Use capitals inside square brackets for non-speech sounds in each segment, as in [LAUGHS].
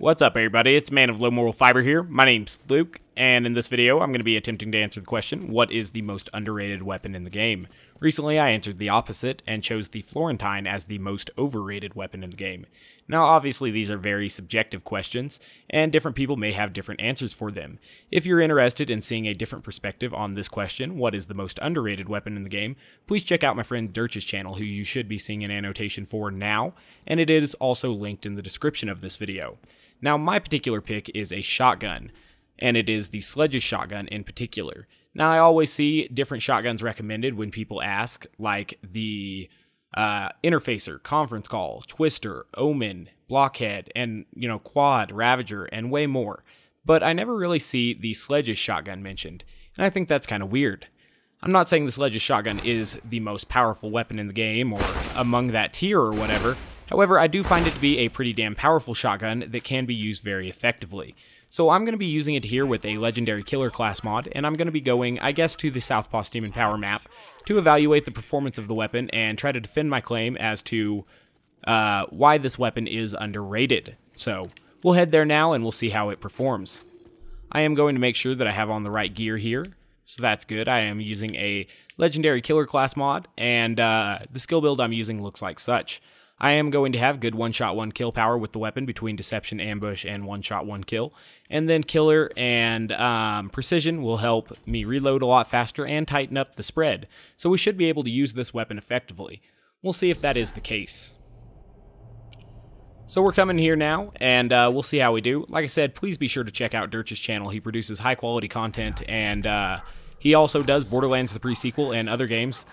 What's up everybody, it's Man of Low Moral Fiber here. My name's Luke, and in this video I'm going to be attempting to answer the question, what is the most underrated weapon in the game? Recently I answered the opposite, and chose the Florentine as the most overrated weapon in the game. Now obviously these are very subjective questions, and different people may have different answers for them. If you're interested in seeing a different perspective on this question, what is the most underrated weapon in the game, please check out my friend Derch's channel who you should be seeing an annotation for now, and it is also linked in the description of this video. Now, my particular pick is a shotgun, and it is the Sledge's shotgun in particular. Now, I always see different shotguns recommended when people ask, like the uh, Interfacer, Conference Call, Twister, Omen, Blockhead, and, you know, Quad, Ravager, and way more. But I never really see the Sledge's shotgun mentioned, and I think that's kind of weird. I'm not saying the Sledge's shotgun is the most powerful weapon in the game or among that tier or whatever, However, I do find it to be a pretty damn powerful shotgun that can be used very effectively. So I'm going to be using it here with a Legendary Killer class mod, and I'm going to be going, I guess, to the Southpaw Steam and Power map to evaluate the performance of the weapon and try to defend my claim as to uh, why this weapon is underrated. So we'll head there now and we'll see how it performs. I am going to make sure that I have on the right gear here, so that's good. I am using a Legendary Killer class mod, and uh, the skill build I'm using looks like such. I am going to have good one shot, one kill power with the weapon between deception, ambush, and one shot, one kill. And then killer and um, precision will help me reload a lot faster and tighten up the spread. So we should be able to use this weapon effectively. We'll see if that is the case. So we're coming here now, and uh, we'll see how we do. Like I said, please be sure to check out Derch's channel. He produces high quality content, and uh, he also does Borderlands the pre-sequel and other games.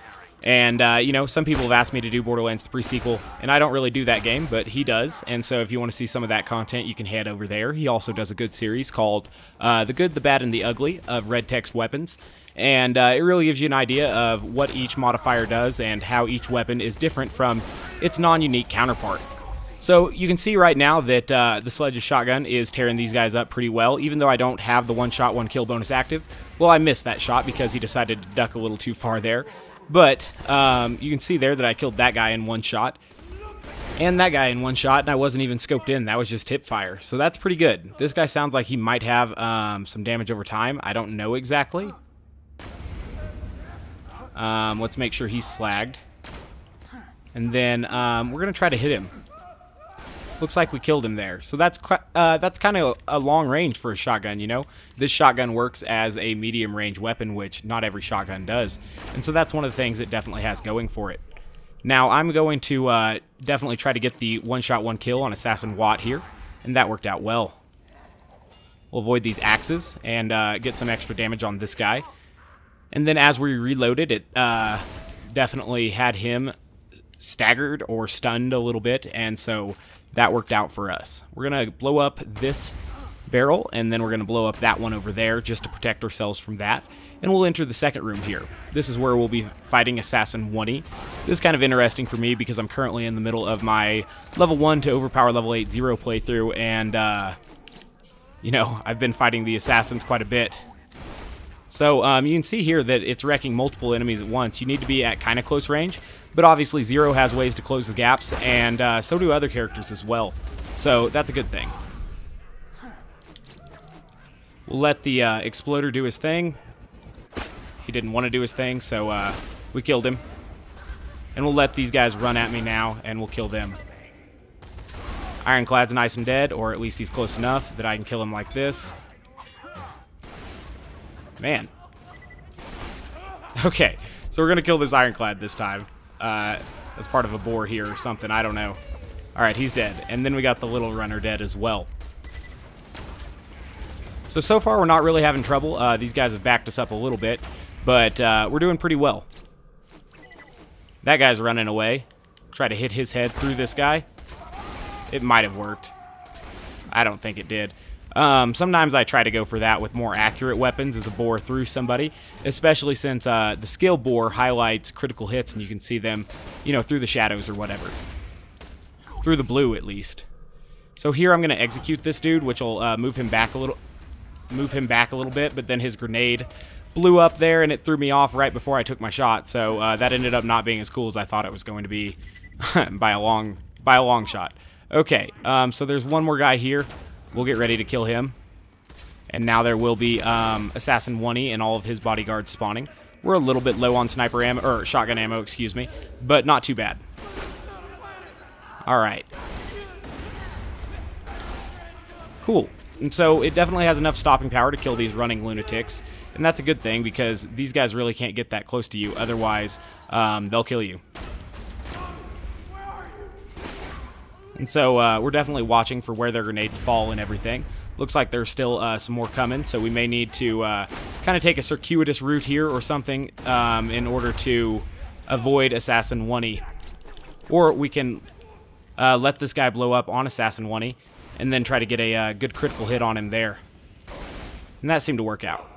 And, uh, you know, some people have asked me to do Borderlands the pre-sequel, and I don't really do that game, but he does. And so if you want to see some of that content, you can head over there. He also does a good series called uh, The Good, the Bad, and the Ugly of Red Text Weapons. And uh, it really gives you an idea of what each modifier does and how each weapon is different from its non-unique counterpart. So you can see right now that uh, the Sledge's shotgun is tearing these guys up pretty well, even though I don't have the one-shot, one-kill bonus active. Well, I missed that shot because he decided to duck a little too far there. But um, you can see there that I killed that guy in one shot. And that guy in one shot, and I wasn't even scoped in. That was just hip fire. So that's pretty good. This guy sounds like he might have um, some damage over time. I don't know exactly. Um, let's make sure he's slagged. And then um, we're going to try to hit him. Looks like we killed him there. So that's uh, that's kind of a long range for a shotgun, you know? This shotgun works as a medium range weapon, which not every shotgun does. And so that's one of the things it definitely has going for it. Now, I'm going to uh, definitely try to get the one-shot, one-kill on Assassin Wot here, and that worked out well. We'll avoid these axes and uh, get some extra damage on this guy. And then as we reloaded, it uh, definitely had him staggered or stunned a little bit, and so that worked out for us. We're going to blow up this barrel, and then we're going to blow up that one over there just to protect ourselves from that. And we'll enter the second room here. This is where we'll be fighting Assassin Oney. This is kind of interesting for me because I'm currently in the middle of my level 1 to overpower level 8 zero playthrough, and, uh, you know, I've been fighting the Assassins quite a bit. So um, you can see here that it's wrecking multiple enemies at once. You need to be at kind of close range, but obviously, Zero has ways to close the gaps, and uh, so do other characters as well. So that's a good thing. We'll let the uh, Exploder do his thing. He didn't want to do his thing, so uh, we killed him. And we'll let these guys run at me now, and we'll kill them. Ironclad's nice and dead, or at least he's close enough that I can kill him like this. Man. [LAUGHS] Okay, so we're going to kill this Ironclad this time uh, as part of a bore here or something. I don't know. All right, he's dead. And then we got the little runner dead as well. So, so far we're not really having trouble. Uh, these guys have backed us up a little bit, but uh, we're doing pretty well. That guy's running away. Try to hit his head through this guy. It might have worked. I don't think it did. Um, sometimes I try to go for that with more accurate weapons as a bore through somebody, especially since uh, the skill bore highlights critical hits and you can see them, you know, through the shadows or whatever. Through the blue, at least. So here I'm going to execute this dude, which will uh, move him back a little, move him back a little bit, but then his grenade blew up there and it threw me off right before I took my shot. So uh, that ended up not being as cool as I thought it was going to be [LAUGHS] by a long by a long shot. Okay, um, so there's one more guy here. We'll get ready to kill him. And now there will be um, Assassin Oney and all of his bodyguards spawning. We're a little bit low on sniper ammo, or shotgun ammo, excuse me, but not too bad. Alright. Cool. And so it definitely has enough stopping power to kill these running lunatics. And that's a good thing because these guys really can't get that close to you. Otherwise, um, they'll kill you. And so uh, we're definitely watching for where their grenades fall and everything. Looks like there's still uh, some more coming, so we may need to uh, kind of take a circuitous route here or something um, in order to avoid Assassin Oney. Or we can uh, let this guy blow up on Assassin Oney and then try to get a uh, good critical hit on him there. And that seemed to work out.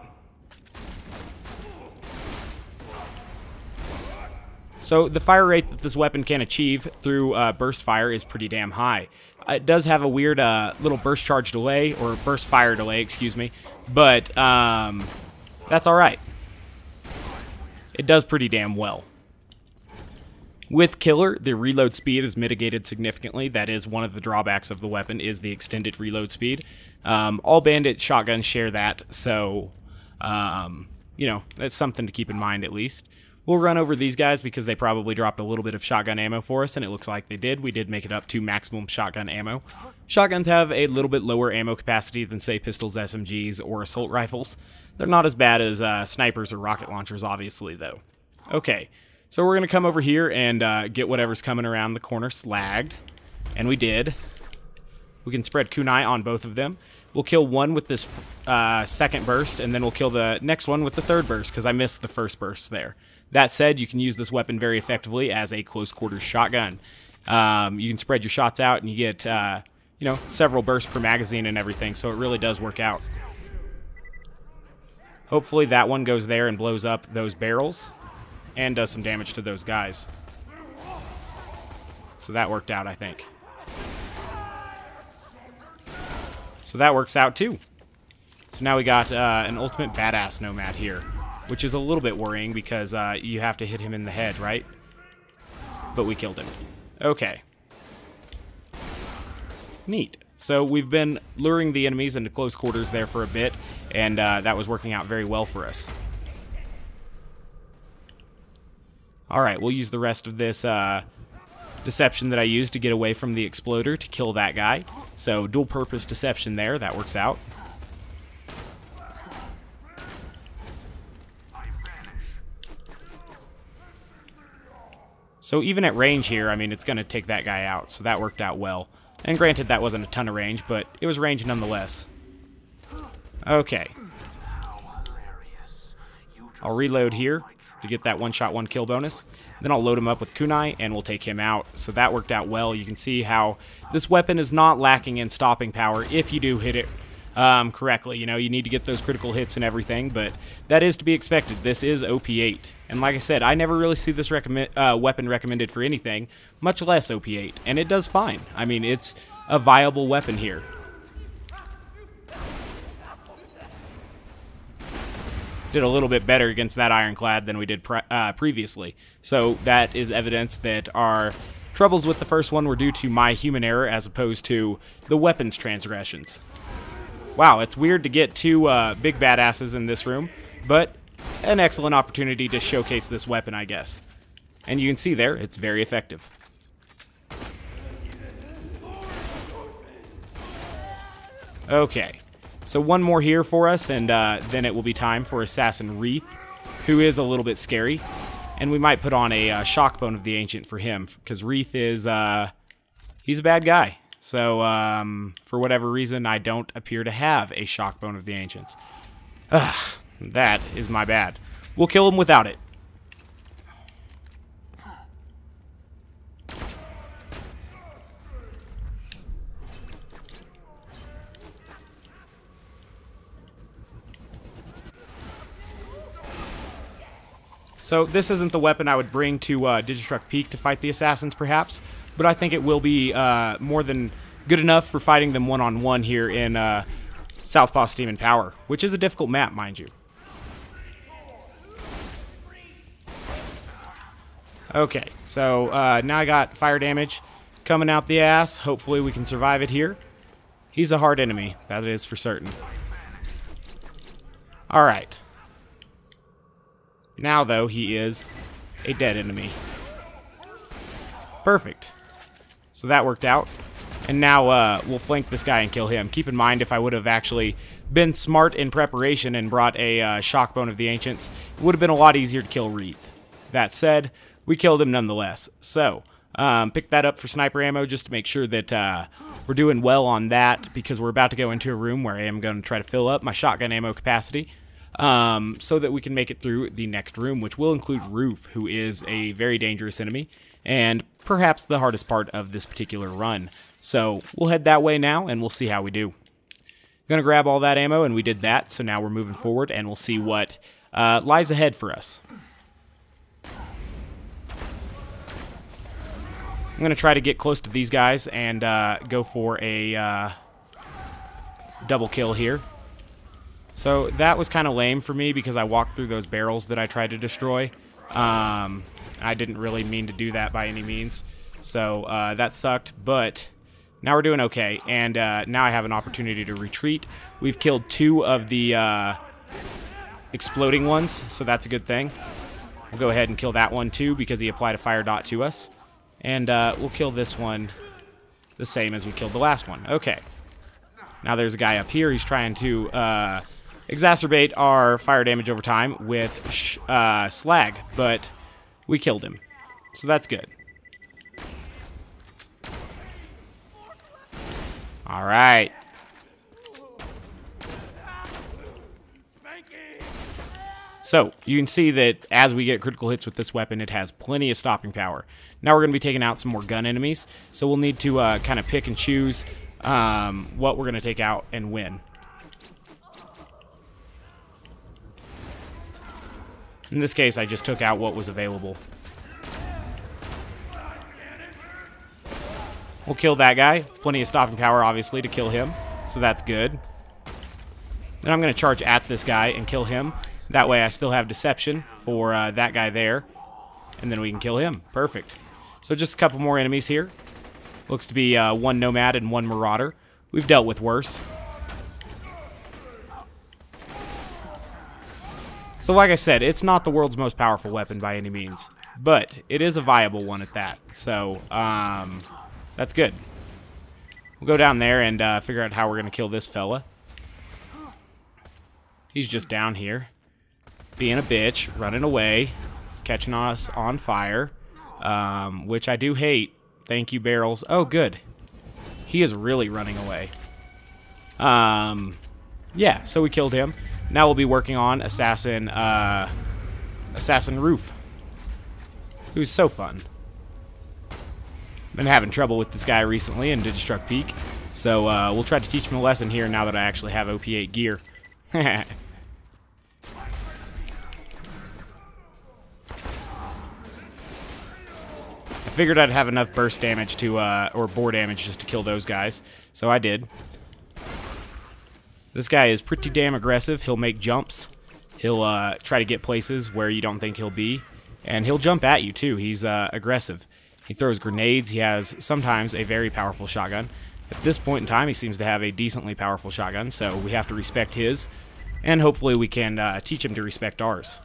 So the fire rate that this weapon can achieve through uh, burst fire is pretty damn high. It does have a weird uh, little burst charge delay, or burst fire delay, excuse me, but um, that's alright. It does pretty damn well. With Killer, the reload speed is mitigated significantly. That is one of the drawbacks of the weapon, is the extended reload speed. Um, all bandit shotguns share that, so, um, you know, that's something to keep in mind at least. We'll run over these guys because they probably dropped a little bit of shotgun ammo for us, and it looks like they did. We did make it up to maximum shotgun ammo. Shotguns have a little bit lower ammo capacity than, say, pistols, SMGs, or assault rifles. They're not as bad as uh, snipers or rocket launchers, obviously, though. Okay, so we're going to come over here and uh, get whatever's coming around the corner slagged. And we did. We can spread kunai on both of them. We'll kill one with this uh, second burst, and then we'll kill the next one with the third burst, because I missed the first burst there. That said, you can use this weapon very effectively as a close quarters shotgun. Um, you can spread your shots out and you get, uh, you know, several bursts per magazine and everything, so it really does work out. Hopefully that one goes there and blows up those barrels and does some damage to those guys. So that worked out, I think. So that works out too. So now we got uh, an ultimate badass nomad here which is a little bit worrying because uh, you have to hit him in the head, right? But we killed him. Okay. Neat. So we've been luring the enemies into close quarters there for a bit, and uh, that was working out very well for us. Alright, we'll use the rest of this uh, deception that I used to get away from the exploder to kill that guy. So dual purpose deception there, that works out. So even at range here, I mean, it's going to take that guy out, so that worked out well. And granted, that wasn't a ton of range, but it was range nonetheless. Okay. I'll reload here to get that one-shot, one-kill bonus. Then I'll load him up with kunai, and we'll take him out. So that worked out well. You can see how this weapon is not lacking in stopping power if you do hit it um, correctly. You know, you need to get those critical hits and everything, but that is to be expected. This is OP8. And like I said, I never really see this recommend, uh, weapon recommended for anything, much less OP8. And it does fine. I mean, it's a viable weapon here. Did a little bit better against that ironclad than we did pre uh, previously. So that is evidence that our troubles with the first one were due to my human error as opposed to the weapons transgressions. Wow, it's weird to get two uh, big badasses in this room, but an excellent opportunity to showcase this weapon, I guess. And you can see there, it's very effective. Okay, so one more here for us, and uh, then it will be time for Assassin Reeth, who is a little bit scary. And we might put on a uh, Shockbone of the Ancient for him, because Reeth is, uh, he's a bad guy. So, um, for whatever reason, I don't appear to have a Shockbone of the Ancients. Ugh, that is my bad. We'll kill him without it. So this isn't the weapon I would bring to uh, Digistruct Peak to fight the assassins, perhaps but I think it will be uh, more than good enough for fighting them one-on-one -on -one here in uh, Southpaw Steam and Power, which is a difficult map, mind you. Okay, so uh, now I got fire damage coming out the ass. Hopefully we can survive it here. He's a hard enemy, that is for certain. Alright. Now, though, he is a dead enemy. Perfect. So that worked out. And now uh, we'll flank this guy and kill him. Keep in mind, if I would have actually been smart in preparation and brought a uh, Shockbone of the Ancients, it would have been a lot easier to kill Reeth. That said, we killed him nonetheless. So, um, pick that up for sniper ammo just to make sure that uh, we're doing well on that because we're about to go into a room where I am going to try to fill up my shotgun ammo capacity um, so that we can make it through the next room, which will include Rouf, who is a very dangerous enemy and perhaps the hardest part of this particular run. So we'll head that way now and we'll see how we do. Gonna grab all that ammo and we did that, so now we're moving forward and we'll see what uh, lies ahead for us. I'm going to try to get close to these guys and uh, go for a uh, double kill here. So that was kind of lame for me because I walked through those barrels that I tried to destroy. Um, I didn't really mean to do that by any means. So uh, that sucked, but now we're doing okay. And uh, now I have an opportunity to retreat. We've killed two of the uh, exploding ones, so that's a good thing. We'll go ahead and kill that one too because he applied a fire dot to us. And uh, we'll kill this one the same as we killed the last one. Okay. Now there's a guy up here. He's trying to uh, exacerbate our fire damage over time with uh, slag, but we killed him. So that's good. All right. So, you can see that as we get critical hits with this weapon, it has plenty of stopping power. Now we're going to be taking out some more gun enemies, so we'll need to uh, kind of pick and choose um, what we're going to take out and when. In this case, I just took out what was available. We'll kill that guy. Plenty of stopping power, obviously, to kill him, so that's good. Then I'm going to charge at this guy and kill him. That way I still have deception for uh, that guy there. And then we can kill him. Perfect. So just a couple more enemies here. Looks to be uh, one Nomad and one Marauder. We've dealt with worse. So like I said, it's not the world's most powerful weapon by any means. But it is a viable one at that. So, um, that's good. We'll go down there and uh, figure out how we're going to kill this fella. He's just down here being a bitch, running away, catching us on fire, um, which I do hate. Thank you, barrels. Oh, good. He is really running away. Um, yeah, so we killed him. Now we'll be working on Assassin, uh, Assassin Rouf, who's so fun. Been having trouble with this guy recently in Digistruct Peak, so uh, we'll try to teach him a lesson here now that I actually have OP8 gear. [LAUGHS] figured I'd have enough burst damage to, uh, or bore damage just to kill those guys. So I did. This guy is pretty damn aggressive. He'll make jumps. He'll uh, try to get places where you don't think he'll be. And he'll jump at you, too. He's uh, aggressive. He throws grenades. He has sometimes a very powerful shotgun. At this point in time, he seems to have a decently powerful shotgun, so we have to respect his. And hopefully we can uh, teach him to respect ours.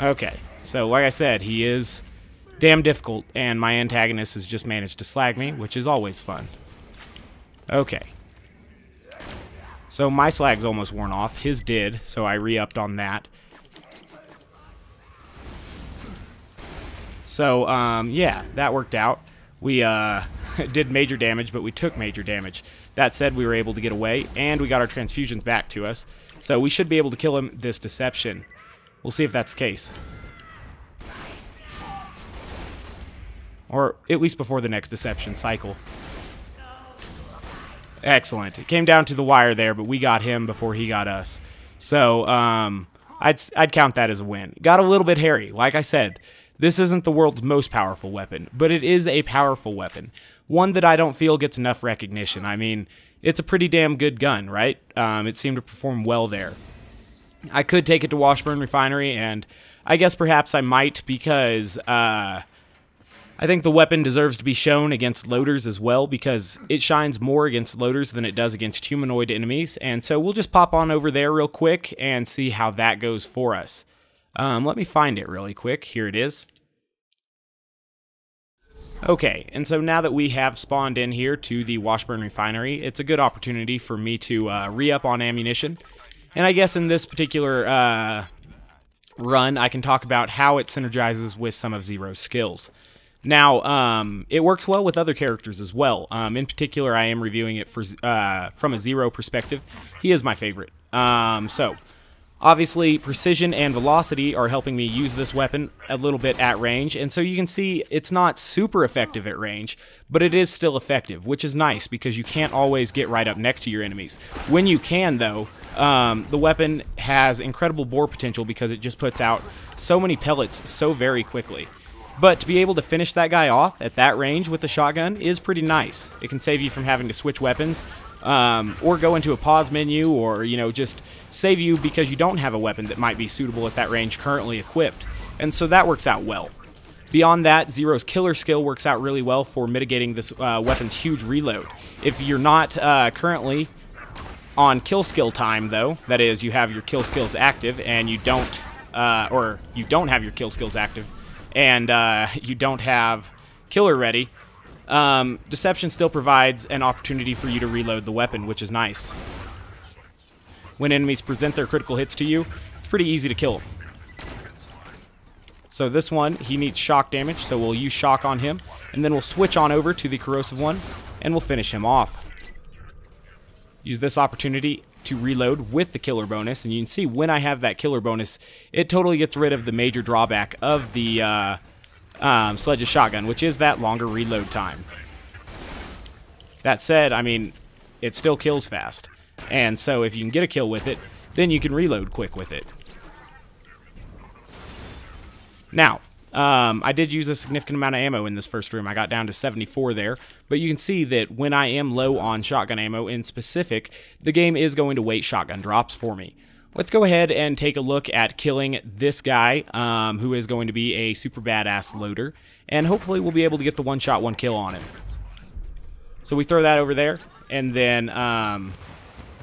Okay, so like I said, he is damn difficult, and my antagonist has just managed to slag me, which is always fun. Okay. So my slag's almost worn off. His did, so I re-upped on that. So, um, yeah, that worked out. We uh, [LAUGHS] did major damage, but we took major damage. That said, we were able to get away, and we got our transfusions back to us. So we should be able to kill him this deception. We'll see if that's the case. Or at least before the next deception cycle. Excellent. It came down to the wire there, but we got him before he got us. So, um, I'd, I'd count that as a win. Got a little bit hairy. Like I said, this isn't the world's most powerful weapon, but it is a powerful weapon. One that I don't feel gets enough recognition. I mean, it's a pretty damn good gun, right? Um, it seemed to perform well there. I could take it to Washburn Refinery and I guess perhaps I might because uh, I think the weapon deserves to be shown against loaders as well because it shines more against loaders than it does against humanoid enemies. And so we'll just pop on over there real quick and see how that goes for us. Um, let me find it really quick. Here it is. Okay, and so now that we have spawned in here to the Washburn Refinery, it's a good opportunity for me to uh, re-up on ammunition. And I guess in this particular uh, run, I can talk about how it synergizes with some of Zero's skills. Now, um, it works well with other characters as well. Um, in particular, I am reviewing it for uh, from a Zero perspective. He is my favorite. Um, so, Obviously, precision and velocity are helping me use this weapon a little bit at range, and so you can see it's not super effective at range, but it is still effective, which is nice because you can't always get right up next to your enemies. When you can, though, um, the weapon has incredible bore potential because it just puts out so many pellets so very quickly. But to be able to finish that guy off at that range with the shotgun is pretty nice. It can save you from having to switch weapons um, or go into a pause menu or, you know, just save you because you don't have a weapon that might be suitable at that range currently equipped. And so that works out well. Beyond that, Zero's killer skill works out really well for mitigating this uh, weapon's huge reload. If you're not uh, currently on kill skill time, though, that is, you have your kill skills active and you don't, uh, or you don't have your kill skills active, and uh, you don't have killer ready, um, Deception still provides an opportunity for you to reload the weapon, which is nice. When enemies present their critical hits to you, it's pretty easy to kill them. So this one, he needs shock damage, so we'll use shock on him, and then we'll switch on over to the corrosive one, and we'll finish him off. Use this opportunity to reload with the killer bonus, and you can see when I have that killer bonus, it totally gets rid of the major drawback of the uh, um, Sledge's shotgun, which is that longer reload time. That said, I mean, it still kills fast. And so if you can get a kill with it, then you can reload quick with it. Now, um, I did use a significant amount of ammo in this first room. I got down to 74 there. But you can see that when I am low on shotgun ammo in specific, the game is going to weight shotgun drops for me. Let's go ahead and take a look at killing this guy, um, who is going to be a super badass loader, and hopefully we'll be able to get the one-shot, one-kill on him. So we throw that over there, and then um,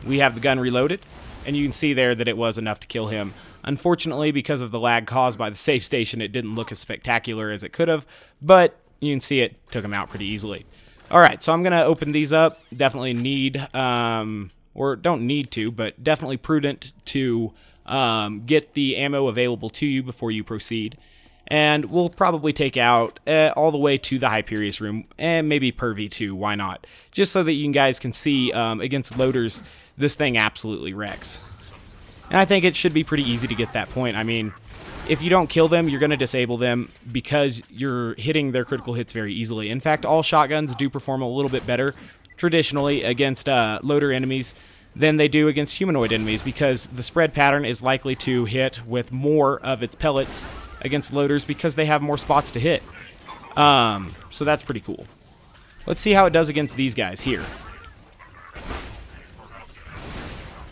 we have the gun reloaded, and you can see there that it was enough to kill him. Unfortunately, because of the lag caused by the safe station, it didn't look as spectacular as it could have, but you can see it took him out pretty easily. Alright, so I'm going to open these up. Definitely need... Um, or don't need to, but definitely prudent to um, get the ammo available to you before you proceed. And we'll probably take out uh, all the way to the Hyperius room, and maybe Pervy too, why not? Just so that you guys can see um, against loaders, this thing absolutely wrecks. And I think it should be pretty easy to get that point. I mean, if you don't kill them, you're going to disable them because you're hitting their critical hits very easily. In fact, all shotguns do perform a little bit better traditionally against uh, loader enemies than they do against humanoid enemies because the spread pattern is likely to hit with more of its pellets against loaders because they have more spots to hit. Um, so that's pretty cool. Let's see how it does against these guys here.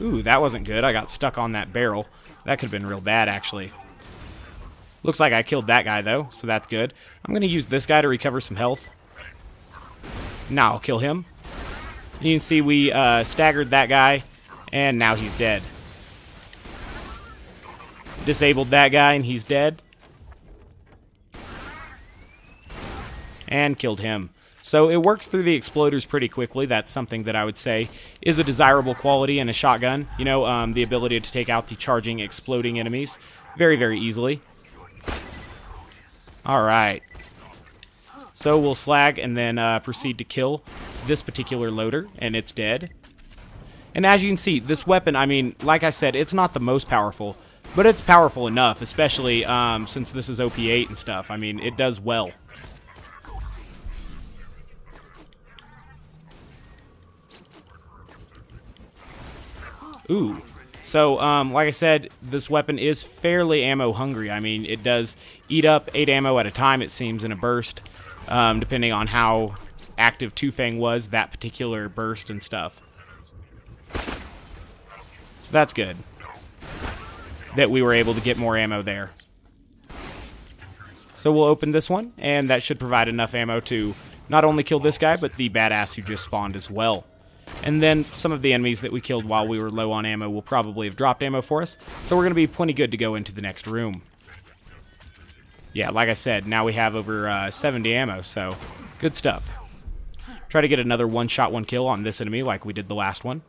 Ooh, that wasn't good. I got stuck on that barrel. That could have been real bad, actually. Looks like I killed that guy, though, so that's good. I'm going to use this guy to recover some health. Now I'll kill him. You can see we uh, staggered that guy, and now he's dead. Disabled that guy, and he's dead. And killed him. So it works through the exploders pretty quickly. That's something that I would say is a desirable quality in a shotgun. You know, um, the ability to take out the charging, exploding enemies very, very easily. All right. So we'll slag and then uh, proceed to kill this particular loader, and it's dead. And as you can see, this weapon, I mean, like I said, it's not the most powerful, but it's powerful enough, especially um, since this is OP8 and stuff. I mean, it does well. Ooh. So, um, like I said, this weapon is fairly ammo hungry. I mean, it does eat up 8 ammo at a time, it seems, in a burst, um, depending on how active Two Fang was that particular burst and stuff. So that's good. That we were able to get more ammo there. So we'll open this one, and that should provide enough ammo to not only kill this guy, but the badass who just spawned as well. And then some of the enemies that we killed while we were low on ammo will probably have dropped ammo for us, so we're going to be plenty good to go into the next room. Yeah, like I said, now we have over uh, 70 ammo, so good stuff. Try to get another one-shot, one-kill on this enemy like we did the last one.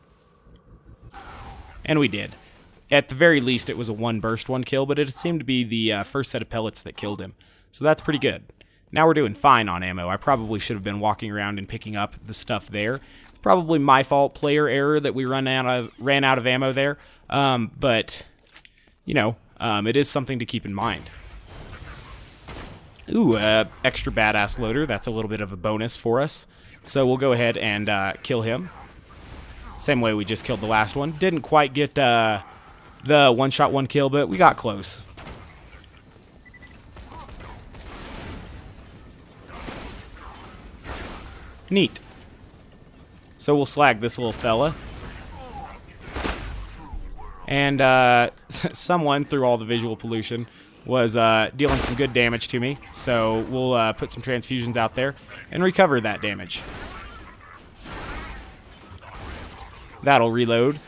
And we did. At the very least, it was a one-burst, one-kill, but it seemed to be the uh, first set of pellets that killed him. So that's pretty good. Now we're doing fine on ammo. I probably should have been walking around and picking up the stuff there. Probably my fault, player error that we run out of ran out of ammo there. Um, but you know, um, it is something to keep in mind. Ooh, uh, extra badass loader. That's a little bit of a bonus for us. So we'll go ahead and uh, kill him. Same way we just killed the last one. Didn't quite get uh, the one shot, one kill, but we got close. Neat. So we'll slag this little fella. And uh, [LAUGHS] someone, through all the visual pollution, was uh, dealing some good damage to me. So we'll uh, put some transfusions out there and recover that damage. That'll reload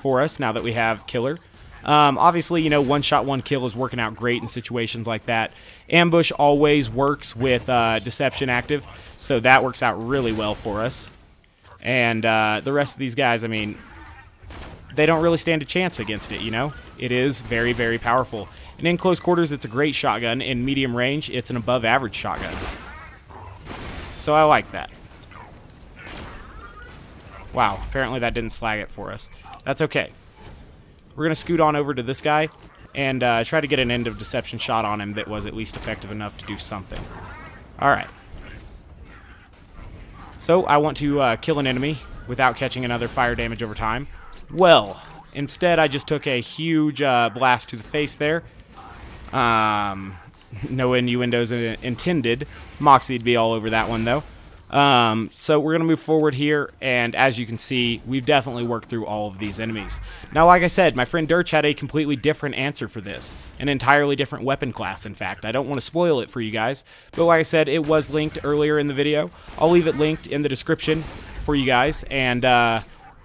for us now that we have Killer. Um, obviously, you know, one shot, one kill is working out great in situations like that. Ambush always works with uh, Deception active, so that works out really well for us. And uh, the rest of these guys, I mean, they don't really stand a chance against it, you know? It is very, very powerful. And in close quarters, it's a great shotgun. In medium range, it's an above average shotgun. So I like that. Wow, apparently that didn't slag it for us. That's okay. We're going to scoot on over to this guy and uh, try to get an end of deception shot on him that was at least effective enough to do something. Alright. So, I want to uh, kill an enemy without catching another fire damage over time. Well, instead I just took a huge uh, blast to the face there. Um, no innuendos intended. Moxxi'd be all over that one, though. Um, so we're going to move forward here, and as you can see, we've definitely worked through all of these enemies. Now, like I said, my friend Derch had a completely different answer for this. An entirely different weapon class, in fact. I don't want to spoil it for you guys, but like I said, it was linked earlier in the video. I'll leave it linked in the description for you guys, and uh,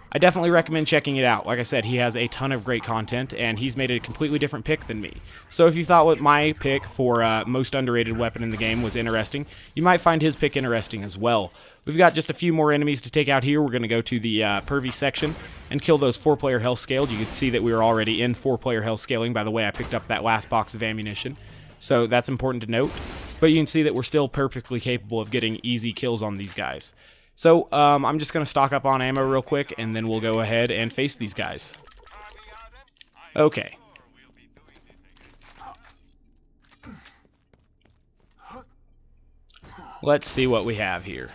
I definitely recommend checking it out. Like I said, he has a ton of great content, and he's made a completely different pick than me. So if you thought what my pick for uh, most underrated weapon in the game was interesting, you might find his pick interesting as well. We've got just a few more enemies to take out here. We're going to go to the uh, Pervy section and kill those four-player health scaled. You can see that we were already in four-player health scaling by the way I picked up that last box of ammunition. So that's important to note. But you can see that we're still perfectly capable of getting easy kills on these guys. So um, I'm just going to stock up on ammo real quick, and then we'll go ahead and face these guys. Okay. Let's see what we have here.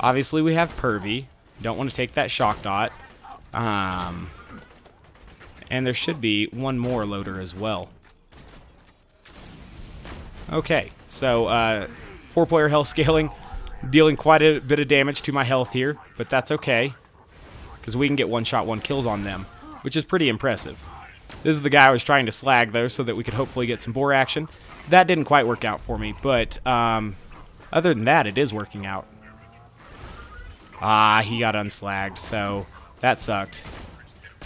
Obviously, we have Pervy. Don't want to take that shock dot. Um, and there should be one more loader as well. Okay, so uh, four-player health scaling dealing quite a bit of damage to my health here, but that's okay. Because we can get one-shot, one kills on them, which is pretty impressive. This is the guy I was trying to slag, though, so that we could hopefully get some bore action. That didn't quite work out for me, but um, other than that, it is working out. Ah, he got unslagged, so that sucked.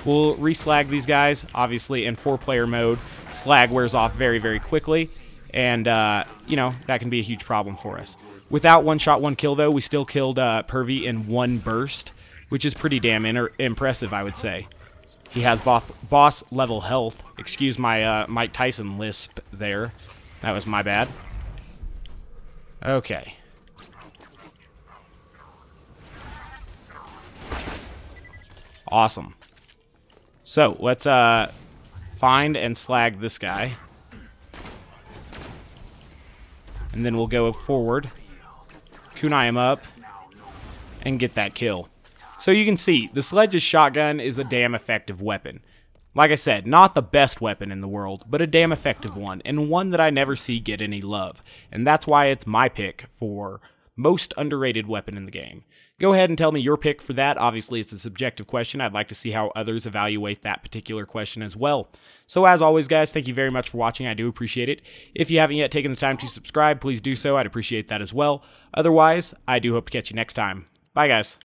We'll reslag these guys, obviously in four-player mode. Slag wears off very, very quickly, and, uh, you know, that can be a huge problem for us. Without one shot, one kill, though, we still killed uh, Pervy in one burst, which is pretty damn impressive, I would say. He has boss, boss level health. Excuse my uh, Mike Tyson lisp there. That was my bad. Okay. Awesome. So, let's uh, find and slag this guy. And then we'll go forward kunai him up, and get that kill. So you can see, the Sledge's shotgun is a damn effective weapon. Like I said, not the best weapon in the world, but a damn effective one, and one that I never see get any love. And that's why it's my pick for most underrated weapon in the game. Go ahead and tell me your pick for that. Obviously, it's a subjective question. I'd like to see how others evaluate that particular question as well. So, as always, guys, thank you very much for watching. I do appreciate it. If you haven't yet taken the time to subscribe, please do so. I'd appreciate that as well. Otherwise, I do hope to catch you next time. Bye, guys.